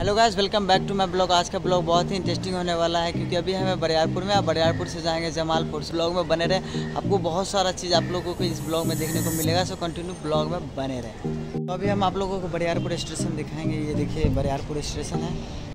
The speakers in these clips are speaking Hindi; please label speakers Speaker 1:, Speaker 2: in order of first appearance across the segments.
Speaker 1: Hello guys welcome back to my blog आज का ब्लॉग बहुत ही इंटरेस्टिंग होने वाला है, क्योंकि अभी हमें बरियारपुर में और बरियारपुर से जाएँगे जमालपुर। से ब्लॉग में बने रहे। आपको बहुत सारा चीज़ आप लोगों को इस ब्लॉग में देखने को मिलेगा। सो कंटिन्यू ब्लॉग में बने रहे। तो अभी हम आप लोगों को बरियारपुर स्टेशन दिखाएँगे। ये देखिए, बरियारपुर स्टेशन है।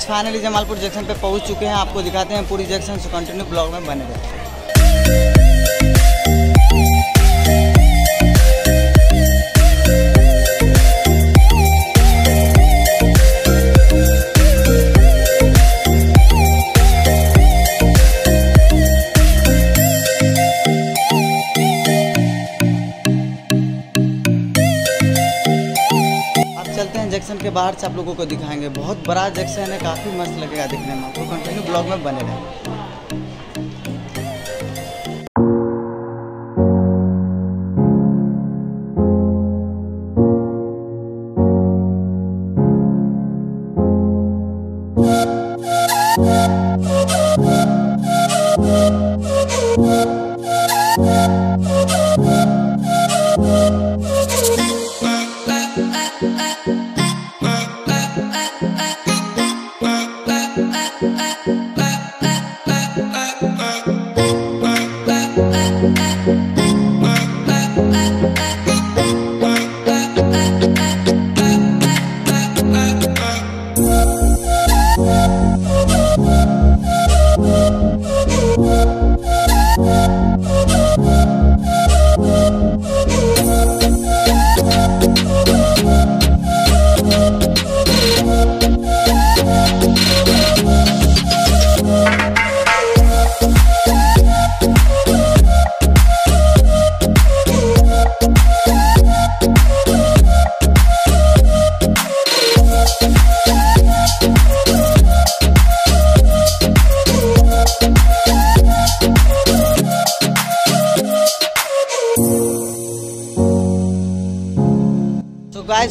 Speaker 1: गाइस फाइनली जमालपुर जंक्शन पे पहुँच चुके हैं। आपको दिखाते हैं पूरी जंक्शन, से कंटिन्यू ब्लॉग में बने रहे के बाहर से आप लोगों को दिखाएँगे। बहुत बड़ा जैक्शन है, काफ़ी मस्त लगेगा दिखने में। तो कंटिन्यू ब्लॉग में बने रहे।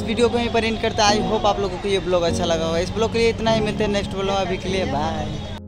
Speaker 1: वीडियो को यहीं पर एंड करता आई होप आप लोगों को ये ब्लॉग अच्छा लगा होगा। इस ब्लॉग के लिए इतना ही। मिलते हैं नेक्स्ट ब्लॉग अभी के लिए बाय